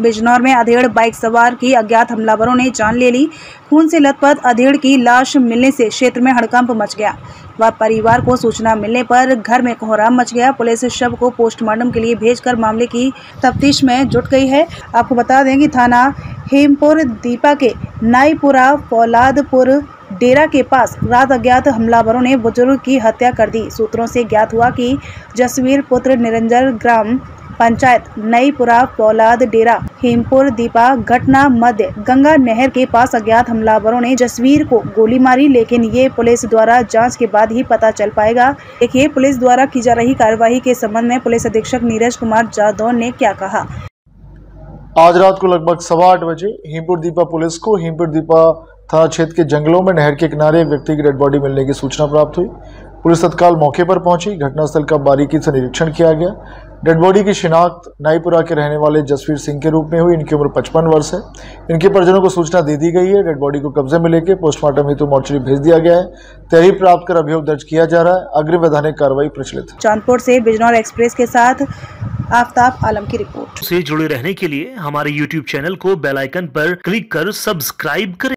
बिजनौर में अधेड़ बाइक सवार की अज्ञात हमलावरों ने जान ले ली। खून से लथपथ अधेड़ की लाश मिलने से क्षेत्र में हड़कंप मच गया। व परिवार को सूचना मिलने पर घर में कोहराम मच गया। पुलिस शव को पोस्टमार्टम के लिए भेजकर मामले की तफ्तीश में जुट गई है। आपको बता दें कि थाना हेमपुर दीपा के नाईपुरा फौलादपुर डेरा के पास रात अज्ञात हमलावरों ने बुज़ुर्ग की हत्या कर दी। सूत्रों से ज्ञात हुआ कि जसवीर पुत्र निरंजन ग्राम पंचायत नईपुरा पौलाद डेरा, हेमपुर, दीपा, घटना, मध्य, गंगा नहर के पास अज्ञात हमलावरों ने जसवीर को गोली मारी, लेकिन ये पुलिस द्वारा जाँच के बाद ही पता चल पाएगा देखिए पुलिस द्वारा की जा रही कार्यवाही के संबंध में पुलिस अधीक्षक नीरज कुमार जादव ने क्या कहा। आज रात को लगभग सवा आठ बजे हिमपुर दीपा पुलिस को हिमपुर दीपा थाना क्षेत्र के जंगलों में नहर के किनारे एक व्यक्ति की डेड बॉडी मिलने की सूचना प्राप्त हुई। पुलिस तत्काल मौके पर पहुँची। घटनास्थल का बारीकी से निरीक्षण किया गया। डेड बॉडी की शिनाख्त नाईपुरा के रहने वाले जसवीर सिंह के रूप में हुई। इनकी उम्र 55 वर्ष है। इनके परिजनों को सूचना दे दी गई है। डेड बॉडी को कब्जे में लेकर पोस्टमार्टम हेतु मॉर्चरी भेज दिया गया है। तहरीर प्राप्त कर अभियोग दर्ज किया जा रहा है। अग्रिम वैधानिक कार्रवाई प्रचलित। चांदपुर से बिजनौर एक्सप्रेस के साथ आफ्ताब आलम की रिपोर्ट। से जुड़े रहने के लिए हमारे यूट्यूब चैनल को बेल आइकन पर क्लिक कर सब्सक्राइब करें।